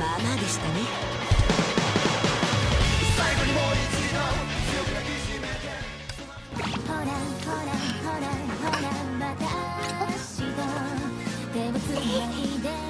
まあまあでしたね。最後にもう一度強く抱きしめてほらほらほらほらまた明日手をつないで